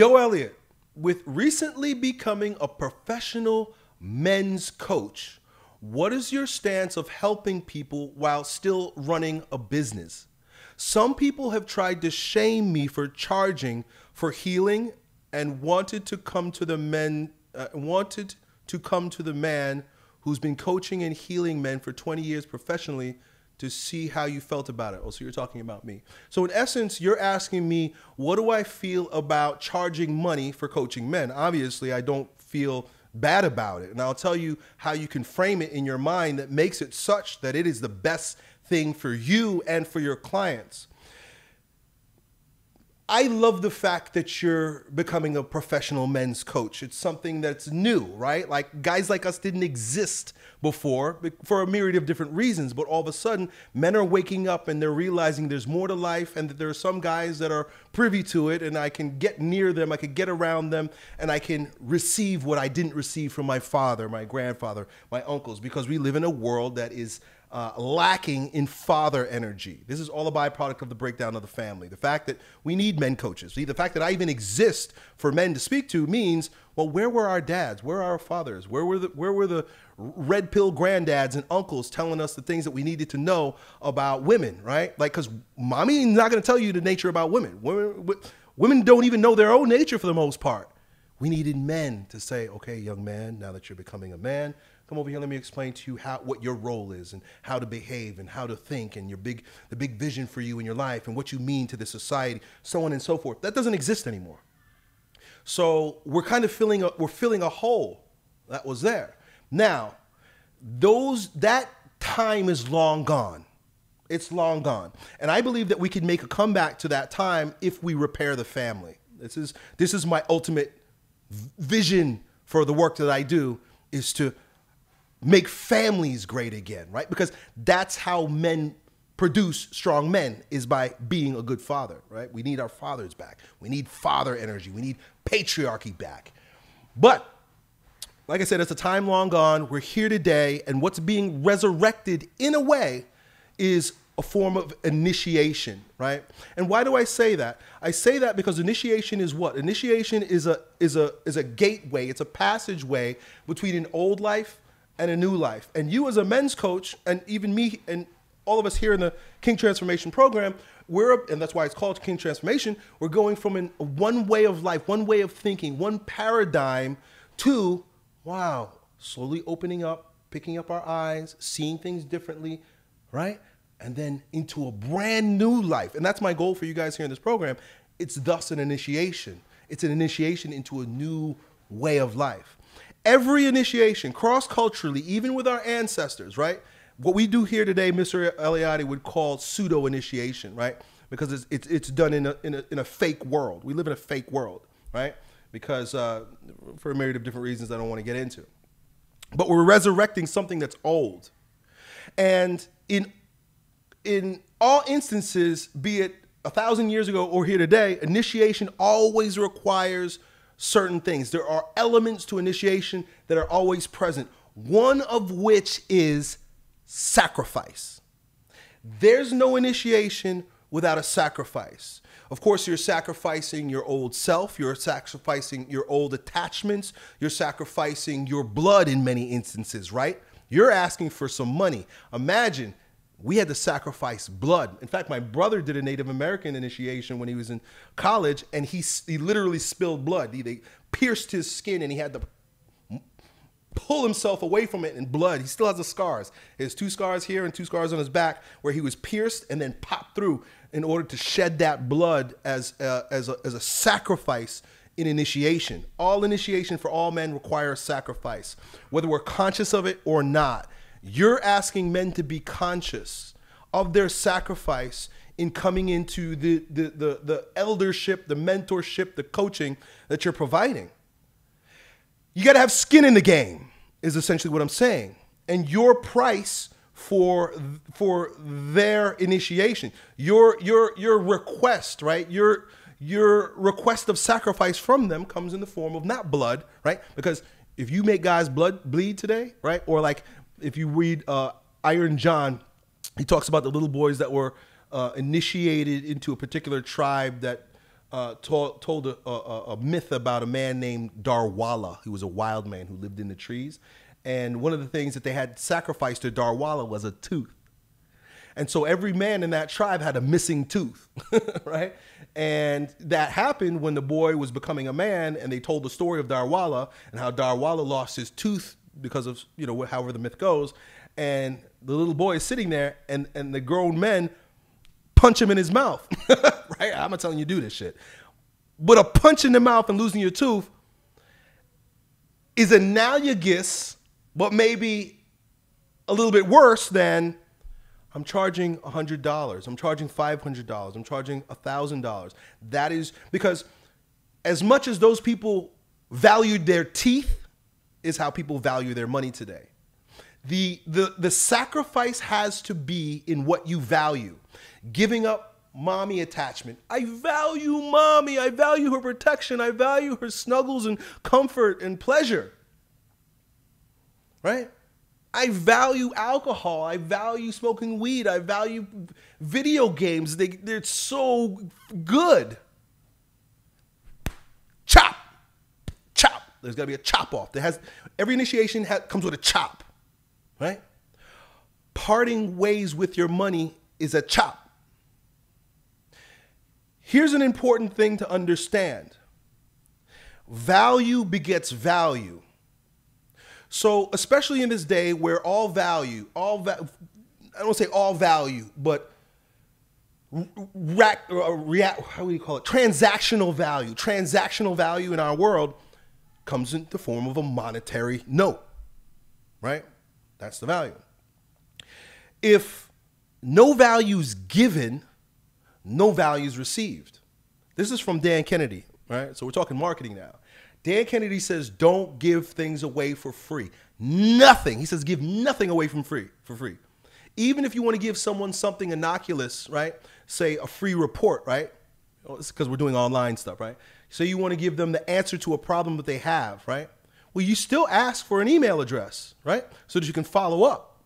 Joe Elliott, with recently becoming a professional men's coach, what is your stance of helping people while still running a business? Some people have tried to shame me for charging for healing and wanted to come to the men uh, wanted to come to the man who's been coaching and healing men for 20 years professionally to see how you felt about it. Oh, so you're talking about me. So in essence, you're asking me, what do I feel about charging money for coaching men? Obviously, I don't feel bad about it. And I'll tell you how you can frame it in your mind that makes it such that it is the best thing for you and for your clients. I love the fact that you're becoming a professional men's coach. It's something that's new, right? Like guys like us didn't exist before for a myriad of different reasons, but all of a sudden men are waking up and they're realizing there's more to life and that there are some guys that are privy to it and I can get near them, I can get around them and I can receive what I didn't receive from my father, my grandfather, my uncles because we live in a world that is uh, lacking in father energy. This is all a byproduct of the breakdown of the family. The fact that we need men coaches, the fact that I even exist for men to speak to means, well, where were our dads? Where are our fathers? Where were the where were the red pill granddads and uncles telling us the things that we needed to know about women, right? Like, because mommy is not going to tell you the nature about women. Women, women don't even know their own nature for the most part. We needed men to say, okay, young man, now that you're becoming a man, come over here let me explain to you how what your role is and how to behave and how to think and your big the big vision for you in your life and what you mean to the society so on and so forth. That doesn't exist anymore. So we're kind of filling a we're filling a hole that was there. Now those that time is long gone. It's long gone. And i believe that we can make a comeback to that time if we repair the family. This is this is my ultimate vision for the work that i do is to make families great again, right? Because that's how men produce strong men is by being a good father, right? We need our fathers back. We need father energy. We need patriarchy back. But like I said, it's a time long gone. We're here today, and what's being resurrected in a way is a form of initiation, right? And why do I say that? I say that because initiation is what? Initiation is a is a is a gateway. It's a passageway between an old life and a new life. And you, as a men's coach, and even me and all of us here in the King Transformation program, we're, and that's why it's called King Transformation, we're going from an, one way of life, one way of thinking, one paradigm to, wow, slowly opening up, picking up our eyes, seeing things differently, right? And then into a brand new life. And that's my goal for you guys here in this program. It's thus an initiation. It's an initiation into a new way of life every initiation, cross culturally, even with our ancestors, right? What we do here today, Mr. Eliade would call pseudo initiation, right? Because it's, it's, it's done in a, in, a, in a fake world. We live in a fake world, right? Because uh, for a myriad of different reasons I don't want to get into. But we're resurrecting something that's old. And in, in all instances, be it a thousand years ago or here today, initiation always requires certain things. There are elements to initiation that are always present, one of which is sacrifice. There's no initiation without a sacrifice. Of course, you're sacrificing your old self, you're sacrificing your old attachments, you're sacrificing your blood in many instances, right? You're asking for some money. Imagine we had to sacrifice blood. In fact, my brother did a Native American initiation when he was in college, and he he literally spilled blood. He, they pierced his skin, and he had to pull himself away from it in blood. He still has the scars. He has two scars here and two scars on his back where he was pierced and then popped through in order to shed that blood as uh, as a, as a sacrifice in initiation. All initiation for all men requires sacrifice, whether we're conscious of it or not. You're asking men to be conscious of their sacrifice in coming into the, the, the, the eldership, the mentorship, the coaching that you're providing. You got to have skin in the game, is essentially what I'm saying. And your price for for their initiation, your your your request, right? Your your request of sacrifice from them comes in the form of not blood, right? Because if you make guys blood bleed today, right? Or like if you read uh, Iron John, he talks about the little boys that were uh, initiated into a particular tribe that uh, told, told a, a, a myth about a man named Darwalla, who was a wild man who lived in the trees. And one of the things that they had sacrificed to Darwalla was a tooth. And so every man in that tribe had a missing tooth, right? And that happened when the boy was becoming a man, and they told the story of Darwalla and how Darwalla lost his tooth because of you know however the myth goes. And the little boy is sitting there, and and the grown men punch him in his mouth, right? I'm not telling you do this shit, but a punch in the mouth and losing your tooth is analogous, but maybe a little bit worse than I'm charging $100. I'm charging $500. I'm charging $1,000. That is because as much as those people valued their teeth is how people value their money today. The, the, the sacrifice has to be in what you value. Giving up mommy attachment. I value mommy. I value her protection. I value her snuggles and comfort and pleasure. Right? I value alcohol. I value smoking weed. I value video games. They, they're so good. Chop. Chop. There's got to be a chop off. There has every initiation comes with a chop, right? Parting ways with your money is a chop. Here's an important thing to understand. Value begets value. So, especially in this day where all value, all va- I don't say all value, but rack, uh, react, how do you call it? Transactional value. Transactional value in our world comes in the form of a monetary note, right? That's the value. If no value is given, no value is received. This is from Dan Kennedy, right? So we're talking marketing now. Dan Kennedy says, don't give things away for free. Nothing. He says, give nothing away from free for free. Even if you want to give someone something innocuous, right? Say a free report, right? Because we're doing online stuff, right? So you want to give them the answer to a problem that they have, right? Well, you still ask for an email address, right? So that you can follow up.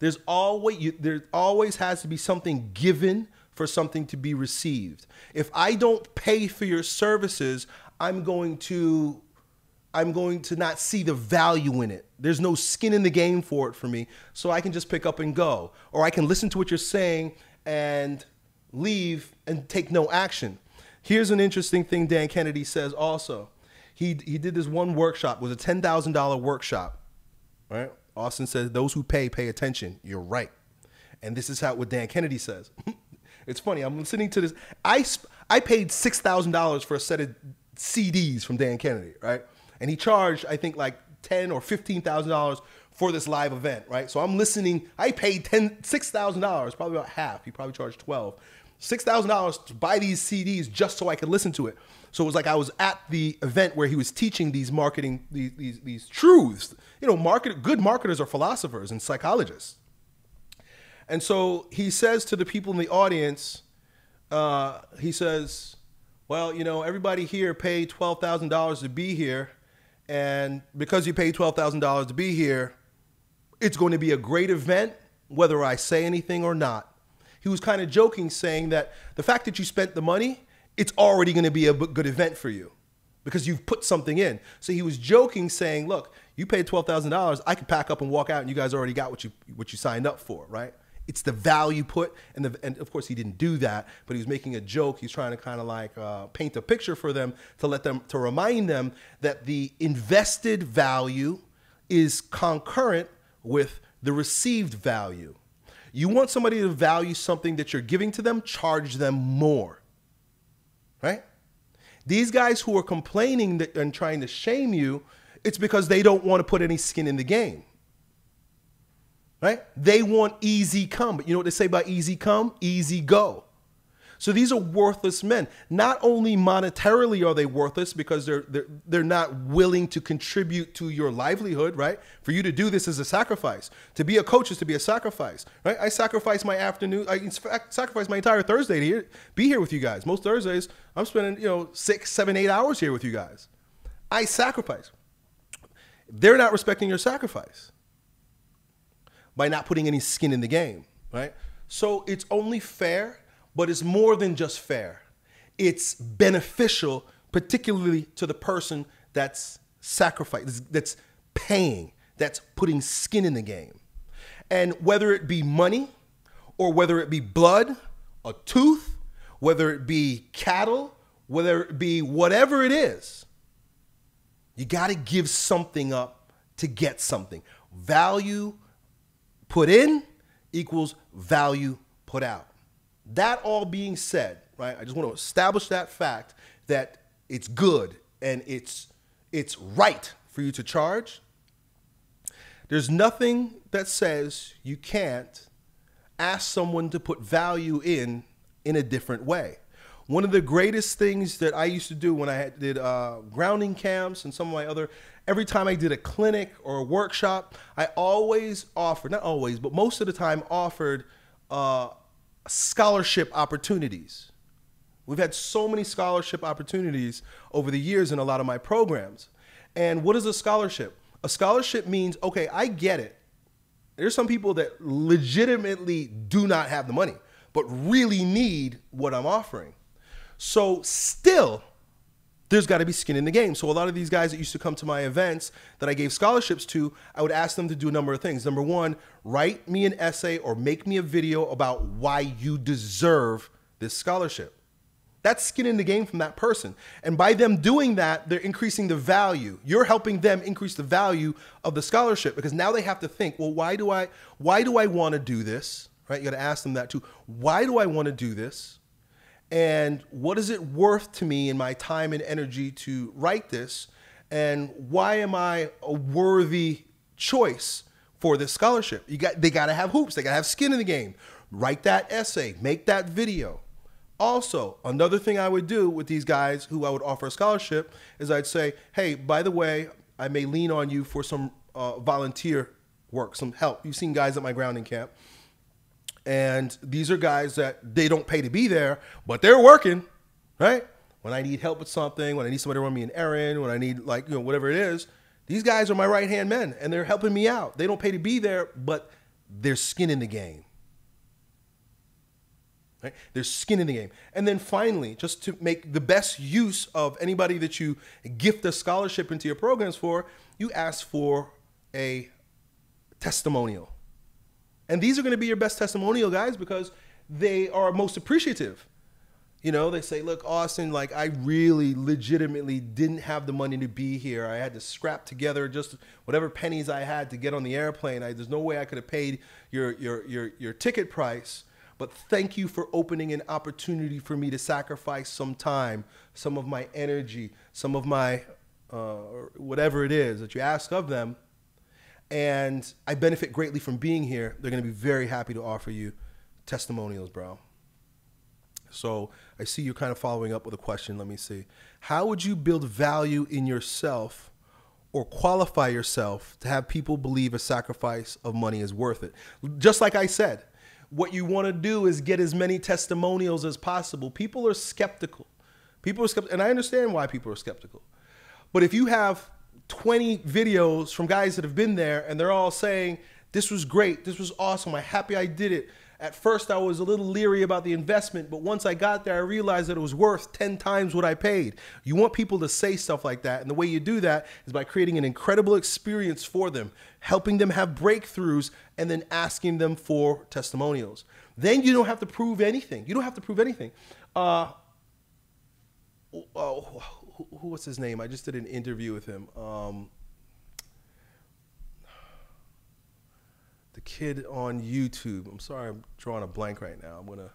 There's always you, there always has to be something given for something to be received. If I don't pay for your services, I'm going to I'm going to not see the value in it. There's no skin in the game for it for me. So I can just pick up and go. Or I can listen to what you're saying and leave and take no action. Here's an interesting thing Dan Kennedy says also. He, he did this one workshop, was a $10,000 workshop. Right? Austin says, those who pay, pay attention. You're right. And this is how what Dan Kennedy says. it's funny. I'm listening to this. I, I paid $6,000 for a set of CDs from Dan Kennedy, right? And he charged, I think, like ten or fifteen thousand dollars for this live event, right? So I'm listening. I paid ten, six thousand dollars, probably about half. He probably charged twelve. Six thousand dollars to buy these CDs just so I could listen to it. So it was like I was at the event where he was teaching these marketing these these, these truths. You know, market good marketers are philosophers and psychologists. And so he says to the people in the audience, uh, he says, well, you know, everybody here paid $12,000 to be here. And because you paid $12,000 to be here, it's going to be a great event, whether I say anything or not. He was kind of joking, saying that the fact that you spent the money, it's already going to be a good event for you because you've put something in. So he was joking, saying, look, you paid $12,000, I could pack up and walk out and you guys already got what you, what you signed up for, right? it's the value put and the and of course he didn't do that but he was making a joke he's trying to kind of like uh, paint a picture for them to let them to remind them that the invested value is concurrent with the received value you want somebody to value something that you're giving to them charge them more right these guys who are complaining that, and trying to shame you it's because they don't want to put any skin in the game right? They want easy come. But you know what they say about easy come? Easy go. So these are worthless men. Not only monetarily are they worthless because they're, they're, they're not willing to contribute to your livelihood, right? For you to do this is a sacrifice. To be a coach is to be a sacrifice, right? I sacrifice my afternoon, I sacrifice my entire Thursday to be here with you guys. Most Thursdays, I'm spending, you know, six, seven, eight hours here with you guys. I sacrifice. They're not respecting your sacrifice by not putting any skin in the game, right? So it's only fair, but it's more than just fair. it's beneficial, particularly to the person that's sacrificing, that's paying, that's putting skin in the game. And whether it be money or whether it be blood, a tooth, whether it be cattle, whether it be whatever it is, you got to give something up to get something. Value put in equals value put out. That all being said, right? I just want to establish that fact that it's good and it's it's right for you to charge. There's nothing that says you can't ask someone to put value in in a different way. One of the greatest things that I used to do when I did uh, grounding camps and some of my other, every time I did a clinic or a workshop, I always offered, not always, but most of the time offered uh, scholarship opportunities. We've had so many scholarship opportunities over the years in a lot of my programs. And what is a scholarship? A scholarship means, okay, I get it. There's some people that legitimately do not have the money, but really need what I'm offering. So, still, there's got to be skin in the game. So, a lot of these guys that used to come to my events that I gave scholarships to, I would ask them to do a number of things. Number one, write me an essay or make me a video about why you deserve this scholarship. That's skin in the game from that person. And by them doing that, they're increasing the value. You're helping them increase the value of the scholarship because now they have to think, well, why do I why do I want to do this? Right? You got to ask them that too. Why do I want to do this? And what is it worth to me in my time and energy to write this? And why am I a worthy choice for this scholarship? You got they got to have hoops. They got to have skin in the game. Write that essay, make that video also, another thing I would do with these guys who I would offer a scholarship is I'd say, hey, by the way, I may lean on you for some uh, volunteer work, some help. You've seen guys at my grounding camp. And these are guys that they don't pay to be there, but they're working, right? When I need help with something, when I need somebody to run me an errand, when I need like, you know, whatever it is, these guys are my right hand men and they're helping me out. They don't pay to be there, but there's skin in the game. Right? There's skin in the game. And then finally, just to make the best use of anybody that you gift a scholarship into your programs for, you ask for a testimonial. And these are going to be your best testimonial guys because they are most appreciative. You know, they say, look, Austin, like I really legitimately didn't have the money to be here. I had to scrap together just whatever pennies I had to get on the airplane. I, there's no way I could have paid your, your, your, your ticket price. But thank you for opening an opportunity for me to sacrifice some time, some of my energy, some of my uh, whatever it is that you ask of them. And I benefit greatly from being here. They're going to be very happy to offer you testimonials, bro. So I see you're kind of following up with a question. Let me see. How would you build value in yourself or qualify yourself to have people believe a sacrifice of money is worth it? Just like I said, what you want to do is get as many testimonials as possible. People are skeptical. People are skeptical, and I understand why people are skeptical. But if you have 20 videos from guys that have been there and they're all saying, This was great, this was awesome, I'm happy I did it, at first, I was a little leery about the investment, but once I got there, I realized that it was worth 10 times what I paid. You want people to say stuff like that. And the way you do that is by creating an incredible experience for them, helping them have breakthroughs, and then asking them for testimonials. Then you don't have to prove anything. You don't have to prove anything. Uh, oh, who, was his name? I just did an interview with him. Um, the kid on YouTube. I'm sorry, I'm drawing a blank right now. I'm gonna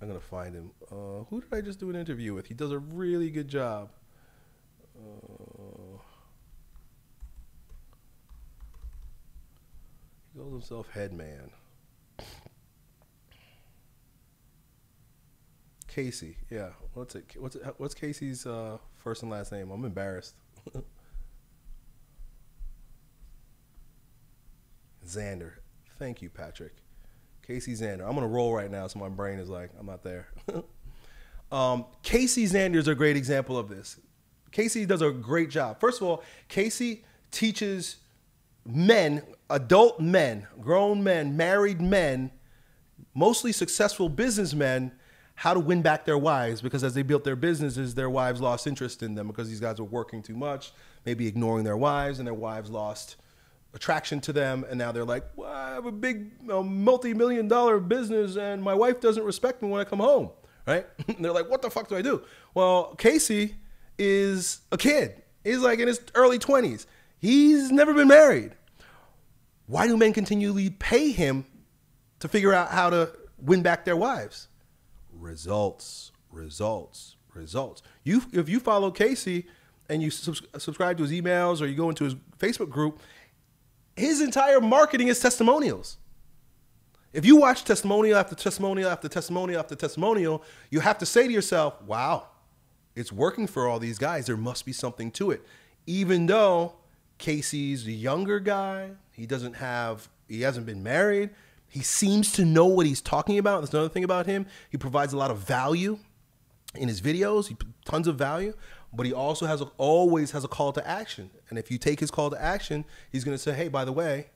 I'm gonna find him. Uh, who did I just do an interview with? He does a really good job. Uh, he calls himself Headman. Casey, yeah. What's it? What's it, what's Casey's uh, first and last name? I'm embarrassed. Zander. Thank you, Patrick. Casey Zander. I'm gonna roll right now, so my brain is like, I'm not there. um, Casey Zander is a great example of this. Casey does a great job. First of all, Casey teaches men, adult men, grown men, married men, mostly successful businessmen, how to win back their wives because as they built their businesses, their wives lost interest in them because these guys were working too much, maybe ignoring their wives, and their wives lost attraction to them. And now they're like, well, I have a big multi million dollar business and my wife doesn't respect me when I come home, right? they're like, what the fuck do I do? Well, Casey is a kid. He's like in his early 20s. He's never been married. Why do men continually pay him to figure out how to win back their wives? Results, results, results. You, if you follow Casey and you subs- subscribe to his emails or you go into his Facebook group, his entire marketing is testimonials. If you watch testimonial after testimonial after testimonial after testimonial, you have to say to yourself, wow, it's working for all these guys. There must be something to it. Even though Casey's a younger guy, he doesn't have, he hasn't been married, he seems to know what he's talking about. That's another thing about him. He provides a lot of value in his videos, he, tons of value, but he also has a, always has a call to action. And if you take his call to action, he's going to say, "Hey, by the way,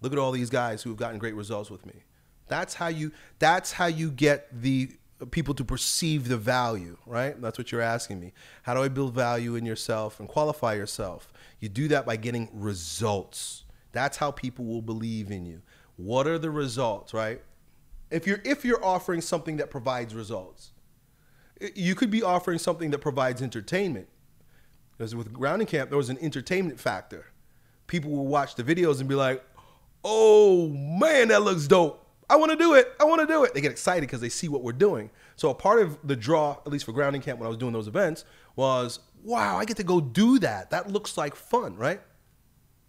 look at all these guys who have gotten great results with me." That's how you that's how you get the people to perceive the value, right? That's what you're asking me. How do I build value in yourself and qualify yourself? You do that by getting results. That's how people will believe in you. What are the results, right? If you're if you're offering something that provides results, you could be offering something that provides entertainment. Because with grounding camp, there was an entertainment factor. People will watch the videos and be like, "Oh man, that looks dope! I want to do it! I want to do it!" They get excited because they see what we're doing. So a part of the draw, at least for grounding camp, when I was doing those events, was, "Wow, I get to go do that! That looks like fun, right?"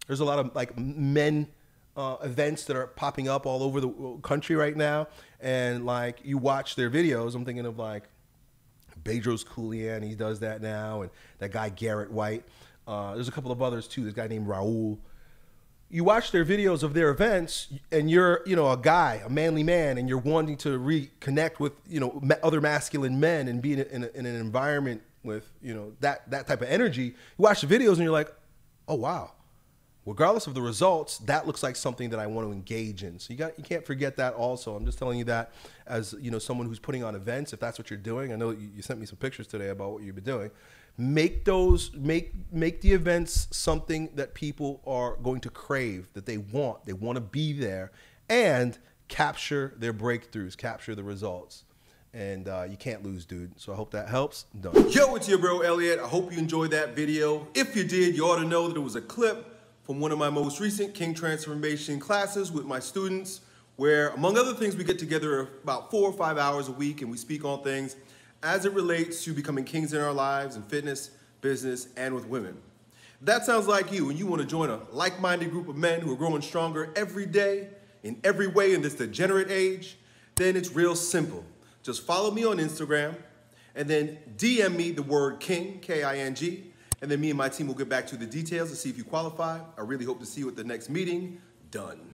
There's a lot of like men uh, events that are popping up all over the country right now, and like you watch their videos. I'm thinking of like Bedros Keuilian, he does that now, and that guy Garrett White. Uh, there's a couple of others too. This guy named Raul. You watch their videos of their events, and you're, you know, a guy, a manly man, and you're wanting to reconnect with, you know, other masculine men and be in, a, in, a, in an environment with, you know, that that type of energy. You watch the videos, and you're like, oh wow, regardless of the results, that looks like something that I want to engage in. So you got you can't forget that also. I'm just telling you that as you know someone who's putting on events. If that's what you're doing, I know you, you sent me some pictures today about what you've been doing. Make those make make the events something that people are going to crave, that they want. They want to be there, and capture their breakthroughs, capture the results. And uh, you can't lose, dude. So I hope that helps. Done. Yo, it's your bro Elliott. I hope you enjoyed that video. If you did, you ought to know that it was a clip from one of my most recent King Transformation classes with my students, where, among other things, we get together about four or five hours a week and we speak on things as it relates to becoming kings in our lives in fitness, business, and with women. If that sounds like you and you want to join a like minded group of men who are growing stronger every day in every way in this degenerate age, then it's real simple. Just follow me on Instagram and then DM me the word King, K I N G, and then me and my team will get back to the details to see if you qualify. I really hope to see you at the next meeting. Done.